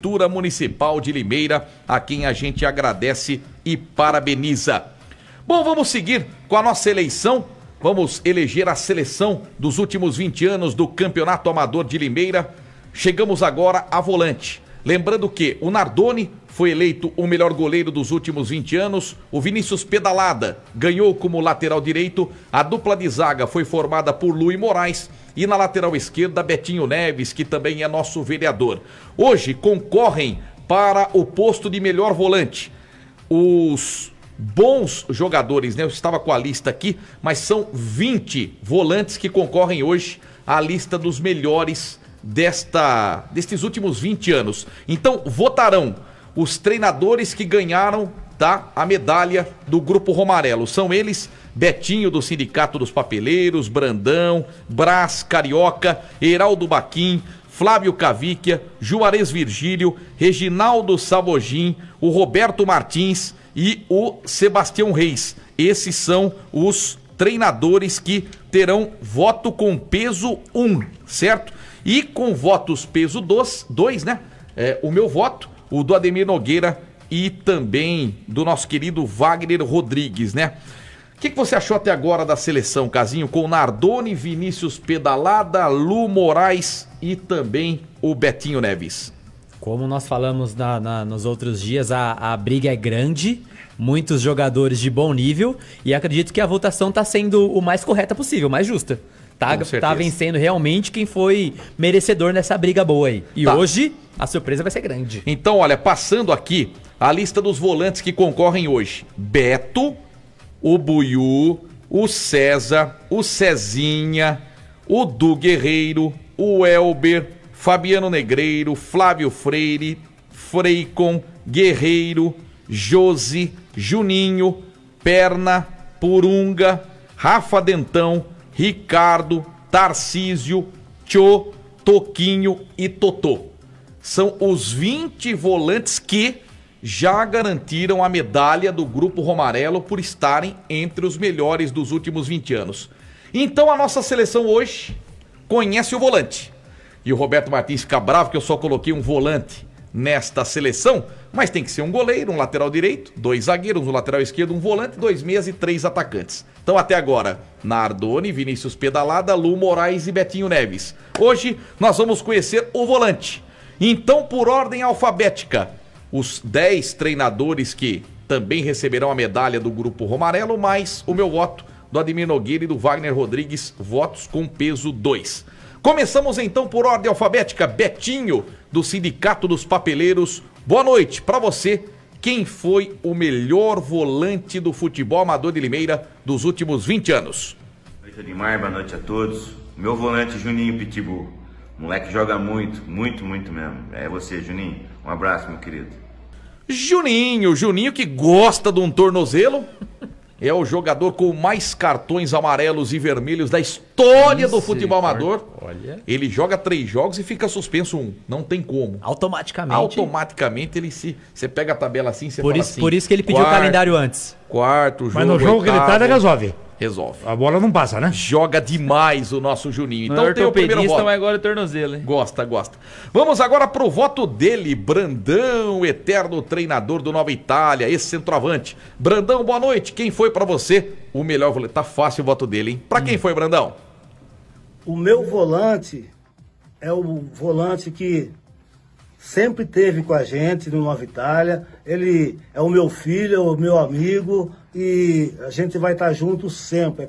Prefeitura Municipal de Limeira, a quem a gente agradece e parabeniza. Bom, vamos seguir com a nossa eleição. Vamos eleger a seleção dos últimos 20 anos do Campeonato Amador de Limeira. Chegamos agora a volante. Lembrando que o Nardoni foi eleito o melhor goleiro dos últimos 20 anos. O Vinícius Pedalada ganhou como lateral direito. A dupla de zaga foi formada por Luiz Moraes. E na lateral esquerda, Betinho Neves, que também é nosso vereador. Hoje concorrem para o posto de melhor volante. Os bons jogadores, né? Eu estava com a lista aqui, mas são 20 volantes que concorrem hoje à lista dos melhores desta destes últimos 20 anos. Então, votarão os treinadores que ganharam tá, a medalha do Grupo Romarelo. São eles Betinho do Sindicato dos Papeleiros, Brandão, Brás Carioca, Heraldo Baquim, Flávio Cavicchia, Juarez Virgílio, Reginaldo Sabogin, o Roberto Martins e o Sebastião Reis. Esses são os treinadores que terão voto com peso 1, certo? E com votos peso 2, né? É, o meu voto o do Ademir Nogueira e também do nosso querido Wagner Rodrigues, né? O que, que, você achou até agora da seleção, Casinho, com Nardoni, Vinícius Pedalada, Lu Moraes e também o Betinho Neves? Como nós falamos na, na, nos outros dias, a, a briga é grande, muitos jogadores de bom nível e acredito que a votação está sendo o mais correta possível, mais justa. Tá, tá vencendo realmente quem foi merecedor nessa briga boa aí. E tá. hoje a surpresa vai ser grande. Então, olha, passando aqui a lista dos volantes que concorrem hoje: Beto, o Buiú, o César, o Cezinha, o Du Guerreiro, o Elber, Fabiano Negreiro, Flávio Freire, Freicon, Guerreiro, Josi, Juninho, Perna, Purunga, Rafa Dentão, Ricardo, Tarcísio, Tchô, Toquinho e Totô. São os 20 volantes que já garantiram a medalha do Grupo Romarelo por estarem entre os melhores dos últimos 20 anos. Então a nossa seleção hoje conhece o volante. E o Roberto Martins fica bravo que eu só coloquei um volante nesta seleção, mas tem que ser um goleiro, um lateral direito, dois zagueiros, um lateral esquerdo, um volante, dois meias e três atacantes. Então até agora, Nardoni, Vinícius Pedalada, Lu Moraes e Betinho Neves. Hoje nós vamos conhecer o volante. Então, por ordem alfabética, os 10 treinadores que também receberão a medalha do Grupo Romarelo, mais o meu voto do Ademir Nogueira e do Wagner Rodrigues, votos com peso 2. Começamos então por ordem alfabética. Betinho, do Sindicato dos Papeleiros. Boa noite para você. Quem foi o melhor volante do futebol amador de Limeira dos últimos 20 anos? Boa noite, Ademar. Boa noite a todos. Meu volante, Juninho Pitbull. moleque joga muito, muito, muito mesmo. É você, Juninho. Um abraço, meu querido. Juninho, Juninho que gosta de um tornozelo é o jogador com mais cartões amarelos e vermelhos da história Isso, do futebol amador. Olha. Ele joga três jogos e fica suspenso um. Não tem como. Automaticamente. Automaticamente ele se. Você pega a tabela assim, você por fala isso, assim. Por isso que ele pediu quarto, o calendário antes. Quarto jogo. Mas no jogo oitavo, que ele tá, ele resolve resolve. A bola não passa, né? Joga demais o nosso Juninho. Então não é tem o primeiro voto. mas agora é tornozelo, hein? Gosta, gosta. Vamos agora pro voto dele, Brandão, eterno treinador do Nova Itália, esse centroavante. Brandão, boa noite. Quem foi para você o melhor volante? Tá fácil o voto dele, hein? Para quem hum. foi, Brandão? O meu volante é o volante que sempre teve com a gente no Nova Itália. Ele é o meu filho, é o meu amigo e a gente vai estar junto sempre.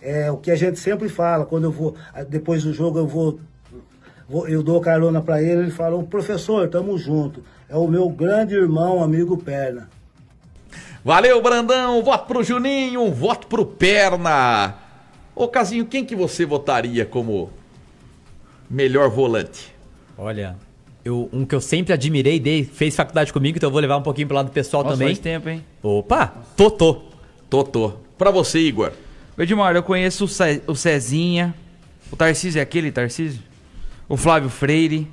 É, o que a gente sempre fala, quando eu vou, depois do jogo eu vou, vou eu dou carona para ele, ele fala, professor, tamo junto. É o meu grande irmão, amigo Perna. Valeu, Brandão, voto pro Juninho, um voto pro Perna. Ô, Casinho, quem que você votaria como melhor volante? Olha, eu, um que eu sempre admirei, dei, fez faculdade comigo, então eu vou levar um pouquinho pro lado pessoal Nossa, também. faz tempo, hein? Opa, Totô. Totô. Pra você, Igor. Edmar, eu conheço o, Ce, o Cezinha, o Tarcísio é aquele, Tarcísio? O Flávio Freire.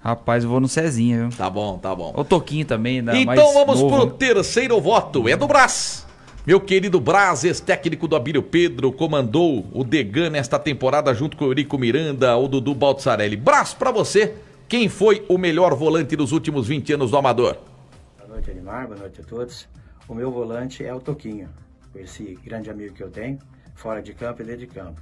Rapaz, eu vou no Cezinha, viu? Tá bom, tá bom. O Toquinho também, dá Então vamos novo, pro né? terceiro voto. É do Brás. Meu querido Braz, ex-técnico do Abílio Pedro, comandou o Degan nesta temporada junto com o Eurico Miranda, o Dudu Baltzarelli. Brás, pra você, quem foi o melhor volante dos últimos 20 anos do Amador? Boa noite, Edmar. Boa noite a todos. O meu volante é o Toquinho, esse grande amigo que eu tenho, fora de campo e dentro de campo.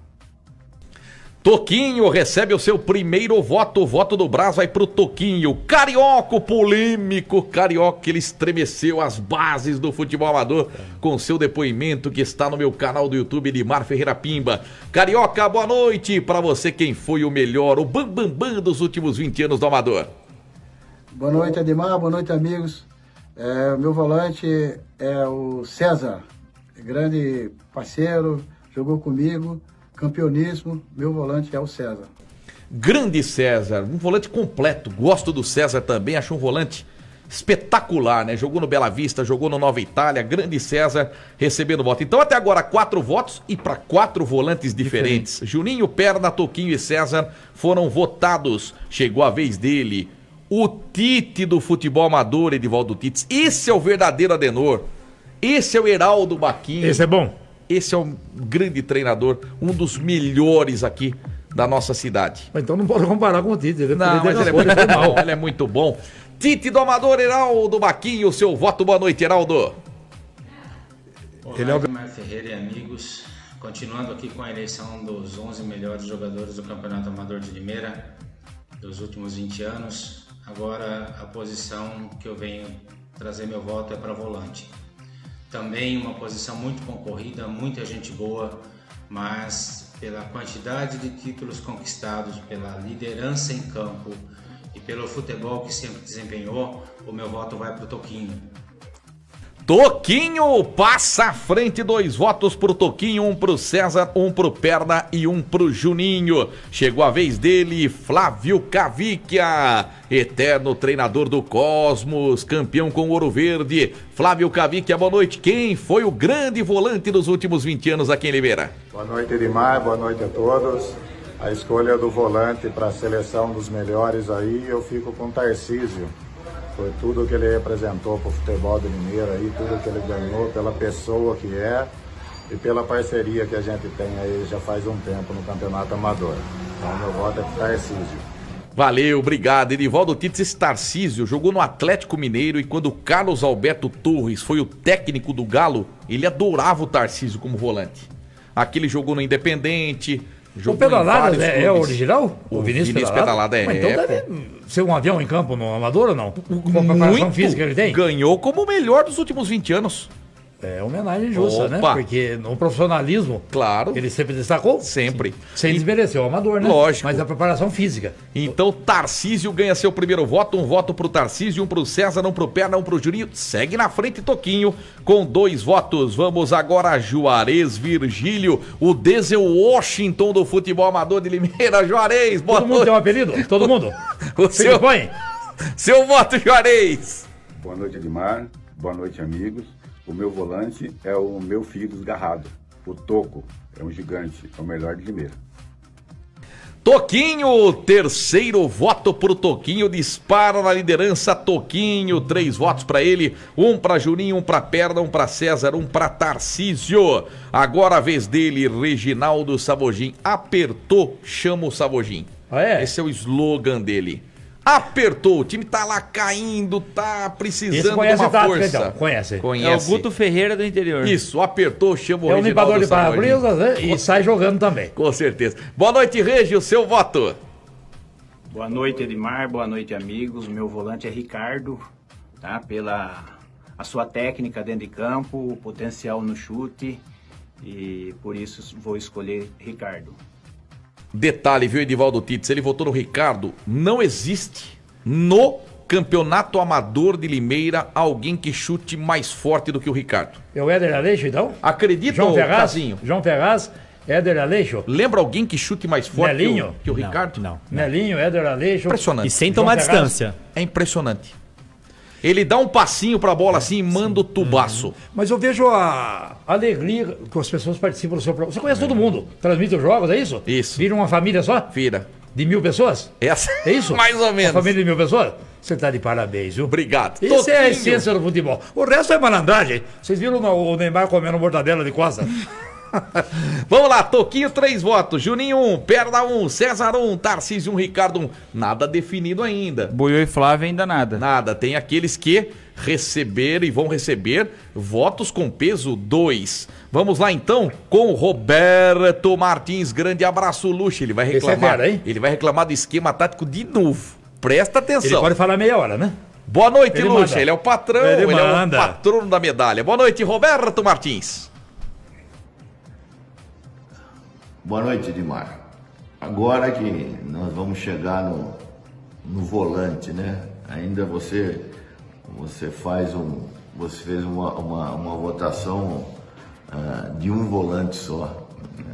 Toquinho recebe o seu primeiro voto. O voto do Brás vai pro Toquinho. Carioco polêmico. Carioca, ele estremeceu as bases do futebol amador com seu depoimento que está no meu canal do YouTube Edmar Ferreira Pimba. Carioca, boa noite. Para você, quem foi o melhor, o bambambam bam, bam dos últimos 20 anos do amador? Boa noite, Edmar. Boa noite, amigos. É, o meu volante é o César, grande parceiro, jogou comigo campeonismo, meu volante é o César. Grande César, um volante completo. Gosto do César também, acho um volante espetacular, né? Jogou no Bela Vista, jogou no Nova Itália, grande César recebendo voto. Então até agora quatro votos e para quatro volantes diferentes. Diferente. Juninho, Perna, Toquinho e César foram votados. Chegou a vez dele, o Tite do futebol amador, Edivaldo Tites. Esse é o verdadeiro Adenor. Esse é o Heraldo Baquinho. Esse é bom. Esse é um grande treinador, um dos melhores aqui da nossa cidade. Então não pode comparar com o Tite. Ele não, mas ele é, muito bom, ele é muito bom. Tite do Amador, Heraldo Baquinho, seu voto. Boa noite, Heraldo. Olá, ele é o... Ferreira e amigos. Continuando aqui com a eleição dos 11 melhores jogadores do Campeonato Amador de Limeira dos últimos 20 anos. Agora a posição que eu venho trazer meu voto é para volante. Também uma posição muito concorrida, muita gente boa, mas pela quantidade de títulos conquistados, pela liderança em campo e pelo futebol que sempre desempenhou, o meu voto vai para o Toquinho. Toquinho passa à frente, dois votos pro Toquinho, um pro César, um pro Perna e um pro Juninho. Chegou a vez dele, Flávio Cavicchia, eterno treinador do Cosmos, campeão com Ouro Verde. Flávio Cavicchia, boa noite. Quem foi o grande volante dos últimos 20 anos aqui em Limeira? Boa noite, Edmar, boa noite a todos. A escolha do volante para a seleção dos melhores aí, eu fico com Tarcísio por tudo que ele representou para o futebol do Mineiro aí, tudo que ele ganhou, pela pessoa que é e pela parceria que a gente tem aí já faz um tempo no Campeonato Amador. Então meu voto é para Tarcísio. Valeu, obrigado. Edivaldo Tites Tarcísio jogou no Atlético Mineiro e quando Carlos Alberto Torres foi o técnico do Galo, ele adorava o Tarcísio como volante. Aqui ele jogou no Independente, Jogou o Pedalada é, é, original? O, o Vinícius, Vinícius Pedalada, Pedalada é. Mas então deve ser um avião em campo no Amador ou não? Com a preparação física que ele tem? Ganhou como o melhor dos últimos 20 anos. É homenagem justa, né? Opa. né? Porque no profissionalismo, claro, ele sempre destacou. Sempre. Sem desmerecer o amador, né? Lógico. Mas a preparação física. Então, Tarcísio ganha seu primeiro voto. Um voto pro Tarcísio, um pro César, um pro Perna, um pro Juninho. Segue na frente Toquinho com dois votos. Vamos agora a Juarez Virgílio, o Denzel Washington do futebol amador de Limeira. Juarez, boa Todo noite. mundo tem um apelido? Todo mundo? o seu, seu voto, Juarez. Boa noite, Edmar. Boa noite, amigos. O meu volante é o meu filho desgarrado. O Toco é um gigante, é o melhor de Limeira. Toquinho, terceiro voto pro Toquinho, dispara na liderança Toquinho, três votos para ele, um para Juninho, um para Perna, um para César, um para Tarcísio. Agora a vez dele, Reginaldo Sabogin, apertou, chama o Sabogin. Ah, é? Esse é o slogan dele. Apertou, o time tá lá caindo, tá precisando de uma força. Então, conhece. conhece. É o Guto Ferreira do interior. Isso, apertou, chama o É um limpador de para-brisas né? e sai jogando também. Com certeza. Boa noite, Regi, o seu voto. Boa noite, Edmar. Boa noite, amigos. Meu volante é Ricardo, tá? Pela a sua técnica dentro de campo, o potencial no chute e por isso vou escolher Ricardo. Detalhe, viu, Edivaldo Tits? Ele votou no Ricardo. Não existe no campeonato amador de Limeira alguém que chute mais forte do que o Ricardo. É o Éder Aleixo, então? Acredita, João Ferraz? Casinho? João Ferraz, Éder Aleixo. Lembra alguém que chute mais forte Melinho? que o, que o Ricardo? Não. não. Melinho, Éder Aleixo. Impressionante. E sem tomar distância. É impressionante. Ele dá um passinho pra bola assim e manda o tubaço. Uhum. Mas eu vejo a alegria que as pessoas participam do seu programa. Você conhece é. todo mundo, transmite os jogos, é isso? Isso. Vira uma família só? Vira. De mil pessoas? Essa. É isso? Mais ou menos. Uma família de mil pessoas? Você tá de parabéns, viu? Obrigado. Isso Toquinho. é a essência do futebol. O resto é malandragem. Vocês viram o Neymar comendo mortadela de costa? Vamos lá, Toquinho, três votos. Juninho, um. Perna, um. César, um. Tarcísio, um. Ricardo, um. Nada definido ainda. Buiu e Flávio ainda nada. Nada. Tem aqueles que receber e vão receber votos com peso 2. Vamos lá então com Roberto Martins. Grande abraço, Luxa. Ele vai reclamar. É cara, ele vai reclamar do esquema tático de novo. Presta atenção. Ele pode falar meia hora, né? Boa noite, ele Luxa. Manda. Ele é o patrão, ele, ele é o patrono da medalha. Boa noite, Roberto Martins. Boa noite, Edmar. Agora que nós vamos chegar no, no volante, né? Ainda você você faz um, você fez uma, uma, uma votação uh, de um volante só.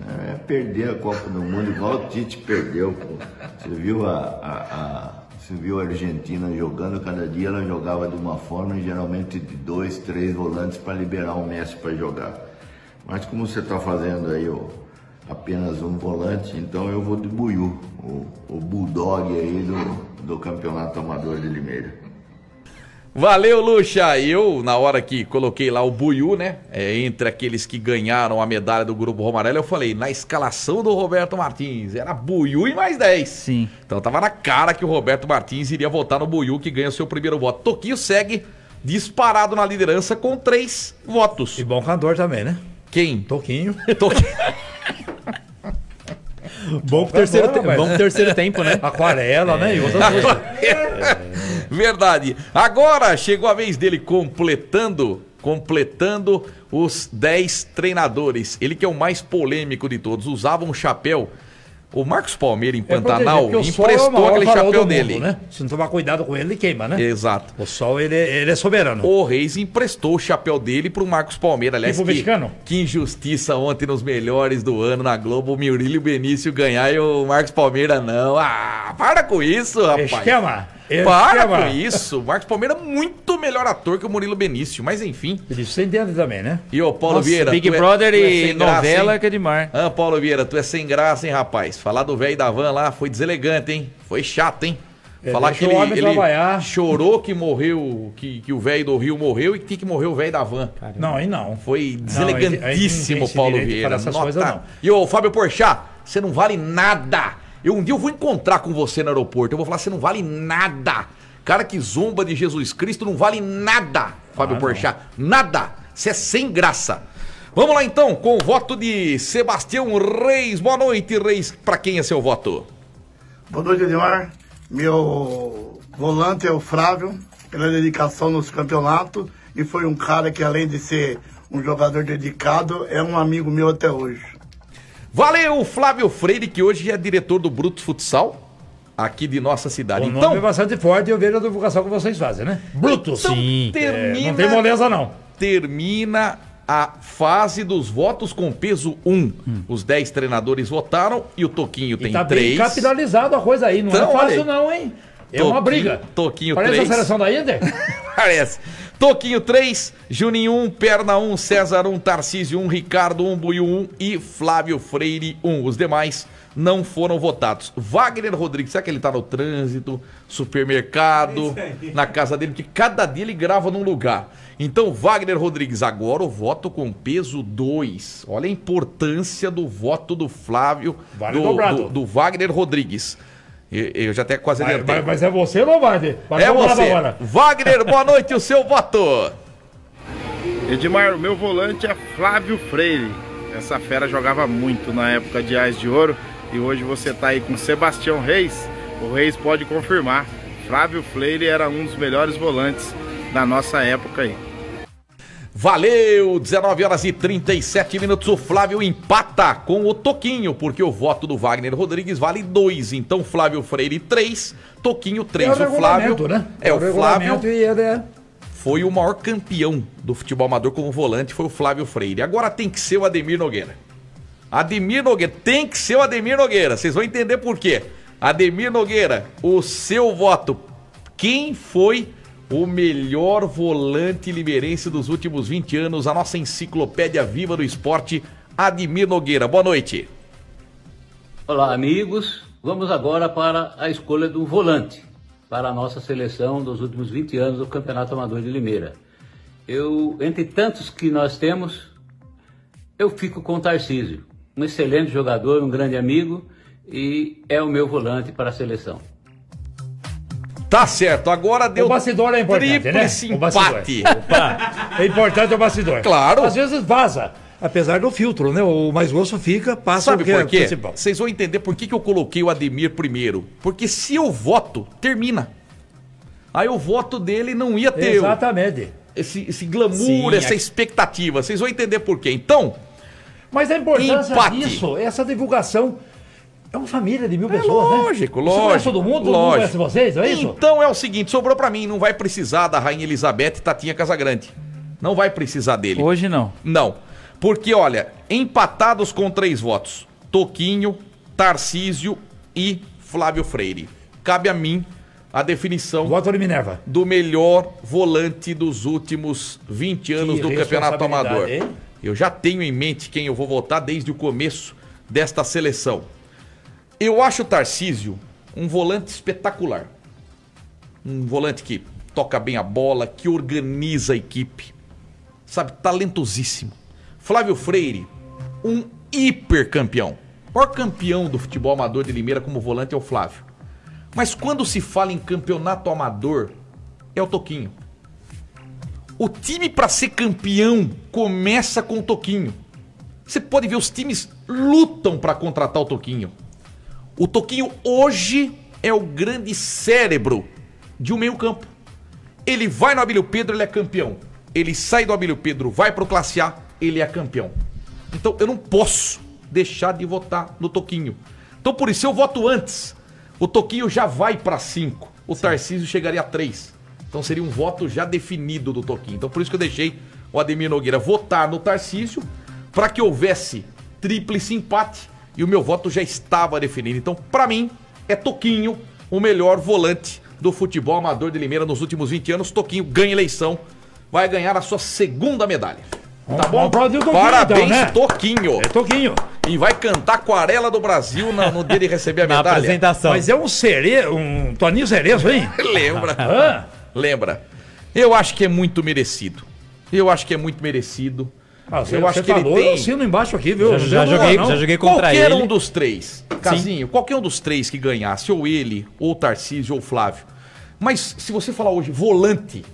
É, perder a Copa do Mundo igual o Tite perdeu. Pô. Você viu a, a, a, você viu a Argentina jogando, cada dia ela jogava de uma forma, geralmente de dois, três volantes para liberar o Messi para jogar. Mas como você está fazendo aí ó, apenas um volante, então eu vou de Buiú, o, o bulldog aí do, do Campeonato Amador de Limeira. Valeu, Luxa! Eu, na hora que coloquei lá o Buiu, né? É, entre aqueles que ganharam a medalha do Grupo Romarelo, eu falei, na escalação do Roberto Martins, era Buiu e mais 10. Sim. Então tava na cara que o Roberto Martins iria votar no Buiu, que ganha o seu primeiro voto. Toquinho segue disparado na liderança com três votos. E bom cantor também, né? Quem? Toquinho. Toquinho. Bom pro terceiro, te... Bom pro terceiro tempo, né? Aquarela, né? E outras coisas. Verdade. Agora chegou a vez dele completando completando os 10 treinadores. Ele que é o mais polêmico de todos, usava um chapéu o Marcos Palmeira em é Pantanal é emprestou aquele chapéu dele. Mundo, né? Se não tomar cuidado com ele, ele queima, né? Exato. O sol, ele, ele é soberano. O Reis emprestou o chapéu dele pro Marcos Palmeira. Aliás, tipo que, mexicano? que injustiça ontem nos melhores do ano na Globo, o Murilo Benício ganhar e o Marcos Palmeira não. Ah, para com isso, rapaz. Esquema. Para com isso. Marcos Palmeira é muito melhor ator que o Murilo Benício, mas enfim. Isso você entende também, né? E o Paulo Nossa, Vieira. Big Brother é, e novela graça, que é demais. Ah, Paulo Vieira, tu é sem graça, hein, rapaz? Falar do velho da van lá foi deselegante, hein? Foi chato, hein? É, Falar que ele, ele chorou que morreu, que, que o velho do Rio morreu e que tinha que morrer o velho da van. Caramba. Não, aí não. Foi deselegantíssimo, não, aí, aí Paulo Vieira. Essas coisas, não. E o Fábio Porchat, você não vale nada. Eu um dia eu vou encontrar com você no aeroporto, eu vou falar, você não vale nada. Cara que zomba de Jesus Cristo não vale nada, Fábio ah, Porchat. Nada. Você é sem graça. Vamos lá então com o voto de Sebastião Reis. Boa noite, Reis. Para quem é seu voto? Boa noite, Edmar. Meu volante é o Flávio, pela dedicação nos campeonatos. E foi um cara que, além de ser um jogador dedicado, é um amigo meu até hoje. Valeu, Flávio Freire, que hoje é diretor do Bruto Futsal aqui de nossa cidade. O então, nome é bastante forte e eu vejo a divulgação que vocês fazem, né? Bruto! Então, Sim. Termina, é, não tem moleza, não. Termina a fase dos votos com peso 1. Hum. Os 10 treinadores votaram e o Toquinho tem 3. tá 3. bem capitalizado a coisa aí, não é então, é fácil não, hein? É Toquinho, uma briga. Toquinho Parece 3. a seleção da Inter? Parece. Toquinho 3, Juninho 1, Perna 1, César 1, Tarcísio 1, Ricardo 1, Buiu 1 e Flávio Freire 1. Os demais não foram votados. Wagner Rodrigues, será que ele tá no trânsito, supermercado, na casa dele? Porque cada dia ele grava num lugar. Então, Wagner Rodrigues, agora o voto com peso 2. Olha a importância do voto do Flávio, vale do, do, do, Wagner Rodrigues. Eu, eu já até quase mas, mas, mas, é você ou não, Wagner? é você. Agora. Wagner, boa noite, o seu voto. Edmar, o meu volante é Flávio Freire. Essa fera jogava muito na época de Ais de Ouro e hoje você está aí com Sebastião Reis. O Reis pode confirmar. Flávio Freire era um dos melhores volantes da nossa época aí. Valeu! 19 horas e 37 minutos. O Flávio empata com o Toquinho, porque o voto do Wagner Rodrigues vale 2. Então, Flávio Freire 3, Toquinho 3. É o, o Flávio. Né? É, é o, o Flávio. É... Foi o maior campeão do futebol amador como volante, foi o Flávio Freire. Agora tem que ser o Ademir Nogueira. Ademir Nogueira, tem que ser o Ademir Nogueira. Vocês vão entender por quê. Ademir Nogueira, o seu voto. Quem foi o melhor volante limeirense dos últimos 20 anos? A nossa enciclopédia viva do esporte, Ademir Nogueira. Boa noite. Olá, amigos. Vamos agora para a escolha do volante para a nossa seleção dos últimos 20 anos do Campeonato Amador de Limeira. Eu, entre tantos que nós temos, eu fico com o Tarcísio. Um excelente jogador, um grande amigo e é o meu volante para a seleção. Tá certo, agora deu o bastidor é importante, né? empate. Opa, é importante o bastidor. Claro. Às vezes vaza, apesar do filtro, né? O mais grosso fica, passa Sabe o que por é quê? principal. Vocês vão entender por que, que eu coloquei o Ademir primeiro. Porque se eu voto, termina. Aí o voto dele não ia ter Exatamente. esse, esse glamour, Sim, essa é- expectativa. Vocês vão entender por quê. Então, Mas a importância Empate. disso, essa divulgação. É uma família de mil É pessoas, né? lógico, conhece lógico. todo mundo? Todo mundo lógico. conhece vocês, é isso? Então é o seguinte, sobrou pra mim, não vai precisar da Rainha Elizabeth e Tatinha Casagrande. Não vai precisar dele. Hoje não. Não. Porque, olha, empatados com três votos: Toquinho, Tarcísio e Flávio Freire. Cabe a mim a definição Voto de Minerva. do melhor volante dos últimos 20 anos Que do Campeonato Amador. hein? Eu já tenho em mente quem eu vou votar desde o começo desta seleção. Eu acho o Tarcísio um volante espetacular. Um volante que toca bem a bola, que organiza a equipe. Sabe, talentosíssimo. Flávio Freire, um hipercampeão. O maior campeão do futebol amador de Limeira como volante é o Flávio. Mas quando se fala em campeonato amador, é o Toquinho. O time para ser campeão começa com o Toquinho. Você pode ver os times lutam para contratar o Toquinho. O Toquinho hoje é o grande cérebro de um meio-campo. Ele vai no Abílio Pedro, ele é campeão. Ele sai do Abílio Pedro, vai pro Classe A, ele é campeão. Então eu não posso deixar de votar no Toquinho. Então por isso eu voto antes. O Toquinho já vai para 5. O Tarcísio chegaria a 3. Então seria um voto já definido do Toquinho. Então por isso que eu deixei o Ademir Nogueira votar no Tarcísio para que houvesse tríplice empate e o meu voto já estava definido. Então, para mim, é Toquinho o melhor volante do futebol amador de Limeira nos últimos 20 anos. Toquinho ganha eleição, vai ganhar a sua segunda medalha. Tá bom? Toquinho, Parabéns, então, né? Toquinho. É Toquinho. E vai cantar Aquarela do Brasil no, no dia de receber a Na medalha. apresentação. Mas é um cerezo, um Toninho Cerezo, hein? Lembra? Ah, Lembra? Eu acho que é muito merecido. Eu acho que é muito merecido. Ah, você, eu acho você que ele falou, tem- eu assino embaixo aqui, viu? Já, já joguei, não. já joguei contra qualquer ele. um dos três, Casinho, qualquer um dos três que ganhasse, ou ele, ou o Tarcísio, ou o Flávio. Mas se você falar hoje volante,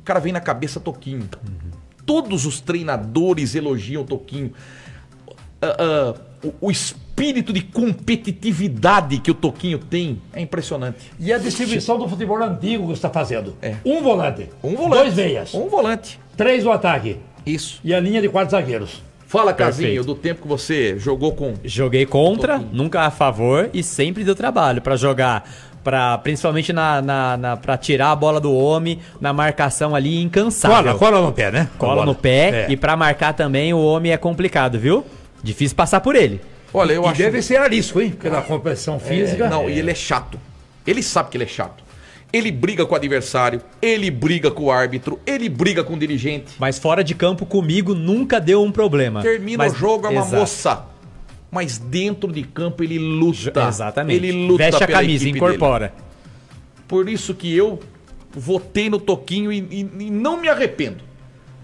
o cara vem na cabeça Toquinho. Todos os treinadores elogiam o Toquinho. Ah, ah, o, o espírito de competitividade que o Toquinho tem é impressionante. E a distribuição do futebol antigo que você está fazendo? É. Um volante. Um volante. Dois meias. Um volante. Três no ataque. Isso. E a linha de quatro zagueiros. Fala, Casinho, Perfeito. do tempo que você jogou com. Joguei contra, nunca a favor e sempre deu trabalho pra jogar. Pra, principalmente na, na, na, pra tirar a bola do homem, na marcação ali incansável. Cola, cola no pé, né? Cola Bola. no pé É. e pra marcar também o homem é complicado, viu? Difícil passar por ele. Olha, eu E acho. deve ser arisco, hein? Pela competição física. É, não, e ele é chato. Ele sabe que ele é chato. Ele briga com o adversário, ele briga com o árbitro, ele briga com o dirigente. Mas fora de campo comigo nunca deu um problema. Termina Mas- o jogo, é uma Exato. moça. Mas dentro de campo ele luta. Exatamente. Ele luta Veste a pela camisa, incorpora. dele. Por isso que eu votei no Toquinho e, e- e não me arrependo.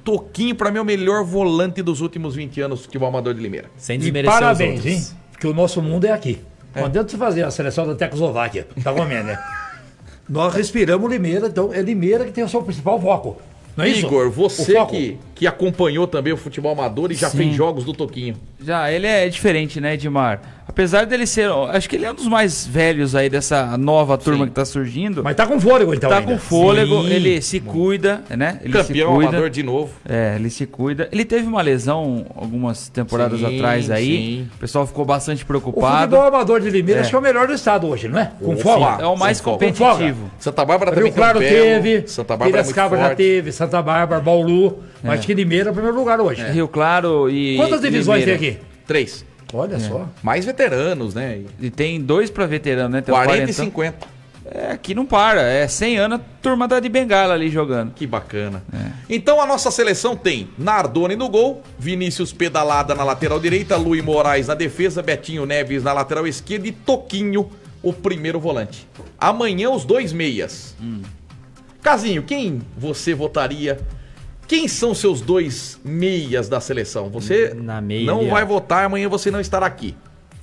Toquinho, pra mim, é o melhor volante dos últimos 20 anos do futebol amador de Limeira. Sem E desmerecer parabéns, os hein? Porque o nosso mundo é aqui. Não adianta você fazer a seleção da Tecoslováquia. Tá comendo, né? Nós respiramos Limeira, então é Limeira que tem o seu principal foco. Não é isso? Igor, você que, que acompanhou também o futebol amador e já Sim. fez jogos do Toquinho. Já, ele é diferente, né, Edmar? Apesar dele ser. Acho que ele é um dos mais velhos aí dessa nova turma Sim. que tá surgindo. Mas tá com fôlego, então. tá ainda. com fôlego, Sim. ele se cuida, né? Ele se Campeão cuida. amador de novo. É, ele se cuida. Ele teve uma lesão algumas temporadas Sim, atrás aí. sim. O pessoal ficou bastante O preocupado. futebol amador de Limeira É. acho que é o melhor do estado hoje, não é? Com folga. É o mais competitivo. Santa Bárbara também Rio Claro um belo. teve, Santa Bárbara é Piracicaba já forte. teve, Santa Bárbara, Bauru. Mas que Limeira é o primeiro lugar hoje. Rio Claro e. Quantas divisões Limeira. tem aqui? Três. Olha só. Mais veteranos, né? E tem dois pra veterano, né? Tem o 40 e 40. 50. É, aqui não para. É 100 anos, a turma tá de bengala ali jogando. Que bacana. Então a nossa seleção tem Nardoni no gol, Vinícius Pedalada na lateral direita, Luiz Moraes na defesa, Betinho Neves na lateral esquerda e Toquinho, o primeiro volante. Amanhã os dois meias. Casinho, quem você votaria Quem são seus dois meias da seleção? Você Na meia não vai votar, amanhã você não estará aqui.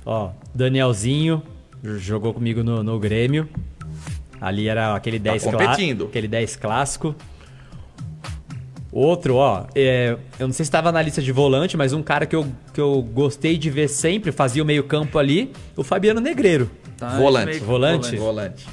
Ó, Danielzinho jogou comigo no, no Grêmio. Ali era aquele 10 clá- competindo. aquele 10 clássico. Outro, ó, é, eu não sei se estava na lista de volante, mas um cara que eu, que eu gostei de ver sempre, fazia o meio-campo ali, o Fabiano Negreiro. Tá, Volante. Volante? Volante.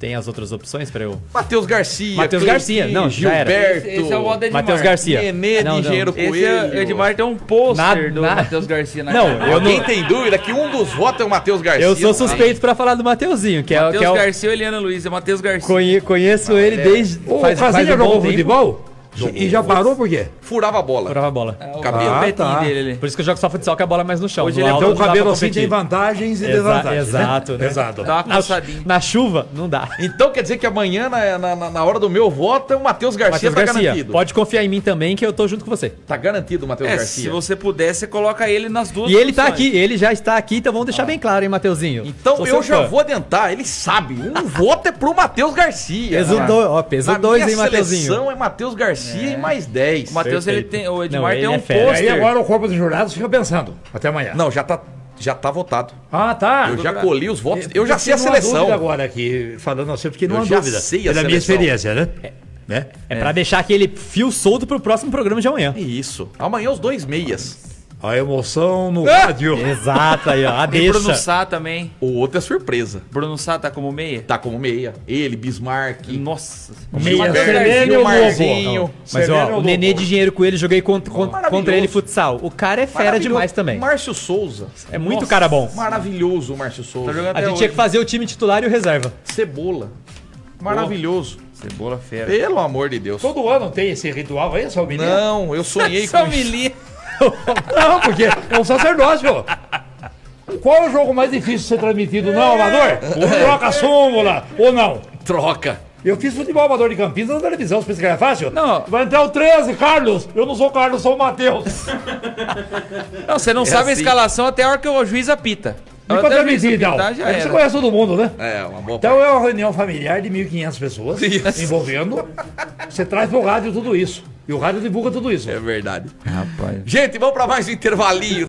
Tem as outras opções pra eu. Matheus Garcia. Matheus Garcia, não. Gilberto. Esse, esse é o. Matheus Garcia. Nenê de Não, não. Engenheiro Esse Coelho. é, o Edmar tem um pôster Nada- do nada- Matheus Garcia na Não, cara. eu não- tem dúvida que um dos votos é o Matheus Garcia? Eu sou suspeito pra falar do Mateuzinho, que é, Matheus que é o. Garcia ou Eliana Luiz? É Matheus Garcia. Conhe- conheço ele desde. O faz, faz Casinha um bom jogou tempo. futebol? E já parou por quê? Furava a bola. Furava a bola. É o Cabelo. cabelo tá. dele ali. Por isso que eu jogo só futsal com a bola mais no chão. Hoje No ele é Então o não dá cabelo assim tem vantagens e Exa- desvantagens. né? Exato, né? Exato. Dá uma Na, coçadinha. na chuva, não dá. Então quer dizer que amanhã, na, na, na hora do meu voto, é o Matheus Garcia Matheus tá Garcia, garantido. pode confiar em mim também que eu tô junto com você. Tá garantido o Matheus É, Garcia. se você puder, você coloca ele nas duas E ele tá posições. aqui, ele já está aqui, então vamos deixar bem claro, hein, Mateuzinho. Então Sou eu já fã. vou adiantar, ele sabe. Um voto é pro Matheus Garcia. Peso Na- dois, ó, peso hein, Mateuzinho. seleção é Matheus Garcia e mais 10. O Matheus, ele tem, o Não, Edmar ele tem é um fera. E aí pôster. agora o corpo de jurados fica pensando. Até amanhã. Não, já tá, já tá votado. Ah, tá. eu já colhi os votos. É, Eu já sei a não seleção. agora aqui, falando assim, porque não Eu já dúvida. sei a Pela minha seleção. experiência, né? né? É, pra deixar aquele fio solto pro próximo programa de amanhã. Isso. Amanhã os dois meias. A emoção no Ah! rádio. Exato aí, ó. A Tem Bruno deixa. Sá também. O outro é surpresa. Bruno Sá tá como meia? Tá como meia. Ele, Bismarck. Nossa. Meia Matheus Selene Garcia, ou o Marzinho. Mas ó, o Nenê de Engenheiro Coelho, joguei contra, contra, ele futsal. O cara é fera demais também. Márcio Souza. É muito cara bom. Maravilhoso o Márcio Souza. Tá A gente hoje. tinha que fazer o time titular e o reserva. Cebola. Maravilhoso. Cebola fera. Pelo amor de Deus. Todo ano tem esse ritual aí, essa homilia? Não, eu sonhei com isso. Não, porque é um sacerdócio. Qual é o jogo mais difícil de ser transmitido? Não, amador? O troca a súmula, ou não? Troca. Eu fiz futebol amador de Campinas na televisão, você pensa que era fácil? Não. Vai entrar o 13, Carlos. Eu não sou o Carlos, sou o Matheus. Não, você não É sabe a assim. escalação até a hora que o juiz apita. E A pra juiz transmitir, então? Aí você conhece todo mundo, né? É, uma boa Então é uma reunião familiar de 1.500 pessoas Isso. envolvendo. Você traz pro rádio tudo isso. E o rádio divulga tudo isso. É verdade. Rapaz. Gente, vamos pra mais um intervalinho.